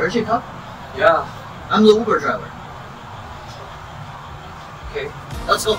Where's your cup? Yeah. I'm the Uber driver. Okay. Let's go.